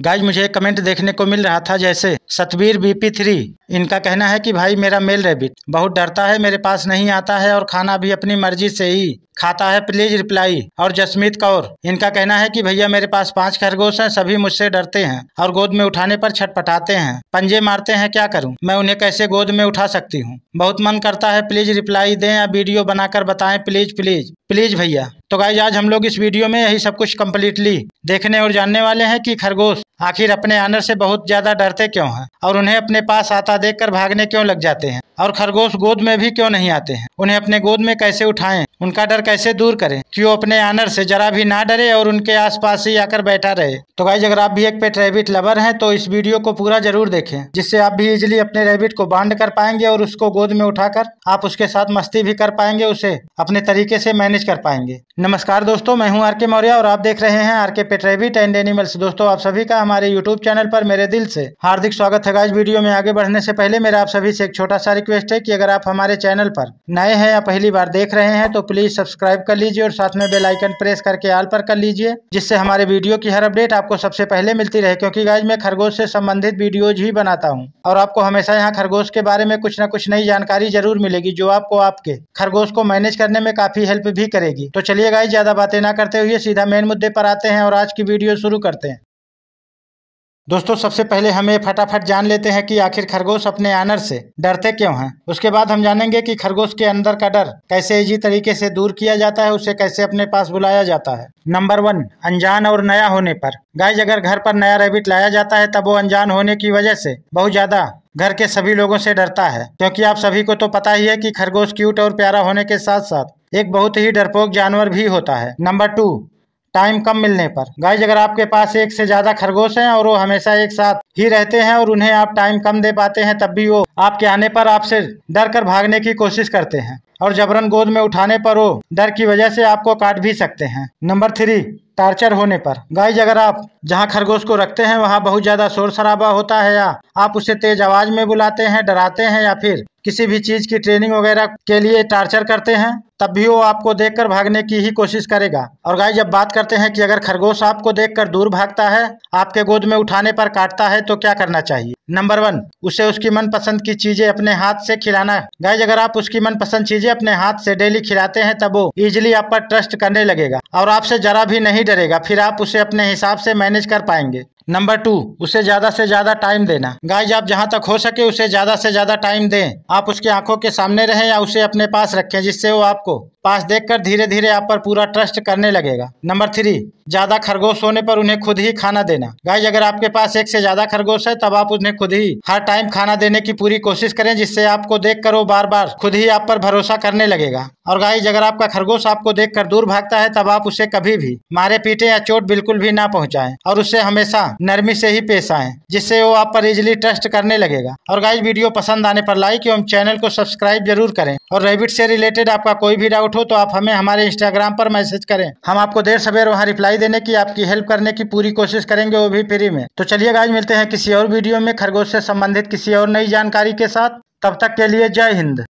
Guys, मुझे एक comment देखने को मिल रहा था जैसे सतवीर बीपी थ्री इनका कहना है कि भाई, मेरा मेल रेबिट बहुत डरता है, मेरे पास नहीं आता है और खाना भी अपनी मर्ज़ी से ही खाता है प्लीज़ रिप्लाई और जसमीत कौर, इनका कहना है कि भैया, मेरे पास पाँच खरगोश हैं, सभी मुझसे डरते हैं और गोद में उठाने पर छटपटाते हैं। पंजे मारते हैं, क्या करूँ? मैं उन्हें कैसे गोद में उठा सकती हूँ? बहुत मन करता है प्लीज़ रिप्लाई दें या वीडियो बनाकर बताएँ प्लीज़ प्लीज़ प्लीज़ भैया। तो गाइज़ आज हम लोग इस वीडियो में यही सब कुछ कम्प्लीटली देखने और जानने वाले हैं कि खरगोश आखिर अपने आनर से बहुत ज़्यादा डरते क्यों हैं? और उन्हें अपने पास आता देखकर भागने क्यों लग जाते हैं? और खरगोश गोद में भी क्यों नहीं आते हैं? उन्हें अपने गोद में कैसे उठाएँ? उनका डर कैसे दूर करें? कि वो अपने आनर से जरा भी ना डरे और उनके आसपास ही आकर बैठा रहे? तो गाइज़ अगर आप भी एक पेट रेबिट लवर हैं तो इस वीडियो को पूरा ज़रूर देखें, जिससे आप भी इजिली अपने रेबिट को बाँध कर पाएँगे और उसको गोद में उठाकर आप उसके साथ मस्ती भी कर पाएँगे, उसे अपने तरीके से मैनेज कर पाएँगे। नमस्कार दोस्तों, मैं हूँ आर के मौर्य और आप देख रहे हैं आर के पेट रेबिट एंड एनिमल्स। दोस्तों, आप सभी का हमारे यूट्यूब चैनल पर मेरे दिल से हार्दिक स्वागत है। गाइज़ वीडियो में आगे बढ़ने से पहले मेरा आप सभी से एक छोटा सा रिक्वेस्ट है कि अगर आप हमारे चैनल पर नए हैं या पहली बार देख रहे हैं तो प्लीज़ सब्सक्राइब कर लीजिए और साथ में बेलाइकन प्रेस करके आल पर कर लीजिए, जिससे हमारे वीडियो की हर अपडेट आपको सबसे पहले मिलती रहे। क्योंकि गाइज़ मैं खरगोश से संबंधित वीडियोज़ ही बनाता हूँ और आपको हमेशा यहाँ खरगोश के बारे में कुछ न कुछ नई जानकारी ज़रूर मिलेगी, जो आपको आपके खरगोश को मैनेज करने में काफ़ी हेल्प भी करेगी। तो चलिए गाइज़ ज़्यादा बातें ना करते हुए सीधा मेन मुद्दे पर आते हैं और आज की वीडियो शुरू करते हैं। दोस्तों, सबसे पहले हमें फटाफट जान लेते हैं कि आखिर खरगोश अपने आनर से डरते क्यों हैं? उसके बाद हम जानेंगे कि खरगोश के अंदर का डर कैसे इजी तरीके से दूर किया जाता है, उसे कैसे अपने पास बुलाया जाता है। नंबर वन, अनजान और नया होने पर। गाय अगर घर पर नया रेबिट लाया जाता है, तब वो अनजान होने की वजह से बहुत ज़्यादा घर के सभी लोगों से डरता है, क्योंकि आप सभी को तो पता ही है कि खरगोश क्यूट और प्यारा होने के साथ साथ एक बहुत ही डरपोक जानवर भी होता है। नंबर टू, टाइम कम मिलने पर। गाइज़, अगर आपके पास एक से ज़्यादा खरगोश हैं और वो हमेशा एक साथ ही रहते हैं और उन्हें आप टाइम कम दे पाते हैं, तब भी वो आपके आने पर आपसे डर कर भागने की कोशिश करते हैं और जबरन गोद में उठाने पर वो डर की वजह से आपको काट भी सकते हैं। नंबर थ्री, टार्चर होने पर। गाइज़, अगर आप जहाँ खरगोश को रखते हैं, वहाँ बहुत ज़्यादा शोर शराबा होता है या आप उसे तेज आवाज़ में बुलाते हैं, डराते हैं या फिर किसी भी चीज़ की ट्रेनिंग वगैरह के लिए टार्चर करते हैं तब भी वो आपको देखकर भागने की ही कोशिश करेगा। और गाय जब बात करते हैं कि अगर खरगोश आपको देखकर दूर भागता है, आपके गोद में उठाने पर काटता है तो क्या करना चाहिए? नंबर वन, उसे उसकी मनपसंद की चीज़ें अपने हाथ से खिलाना गाइज़ अगर आप उसकी मनपसंद चीज़ें अपने हाथ से डेली खिलाते हैं, तब वो इजिली आप पर ट्रस्ट करने लगेगा। और आपसे जरा भी नहीं डरेगा, फिर आप उसे अपने हिसाब से मैनेज कर पाएँगे। नंबर टू उसे ज़्यादा से ज़्यादा टाइम देना। गाइज़ आप जहाँ तक हो सके उसे ज़्यादा से ज़्यादा टाइम दें। आप उसकी आँखों के सामने रहें या उसे अपने पास रखें, जिससे वो आपको पास देखकर धीरे धीरे आप पर पूरा ट्रस्ट करने लगेगा। नंबर थ्री ज़्यादा खरगोश होने पर उन्हें खुद ही खाना देना। गाइज़ अगर आपके पास एक से ज़्यादा खरगोश है, तब आप उन्हें खुद ही हर टाइम खाना देने की पूरी कोशिश करें, जिससे आपको देख कर वो बार बार खुद ही आप पर भरोसा करने लगेगा। और गाइज़ अगर आपका खरगोश आपको देख कर दूर भागता है, तब आप उसे कभी भी मारे पीटे या चोट बिल्कुल भी ना पहुंचाएँ और उससे हमेशा नरमी से ही पेश आए जिससे वो आप पर इजिली ट्रस्ट करने लगेगा। और गाइज़ वीडियो पसंद आने पर लाइक एवं चैनल को सब्सक्राइब ज़रूर करें। और रेबिट से रिलेटेड आपका कोई भी डाउट हो तो आप हमें हमारे इंस्टाग्राम पर मैसेज करें। हम आपको देर सवेर वहाँ रिप्लाई देने की, आपकी हेल्प करने की पूरी कोशिश करेंगे वो भी फ्री में। तो चलिए गाइज़ मिलते हैं किसी और वीडियो में खरगोश से संबंधित किसी और नई जानकारी के साथ। तब तक के लिए जय हिंद।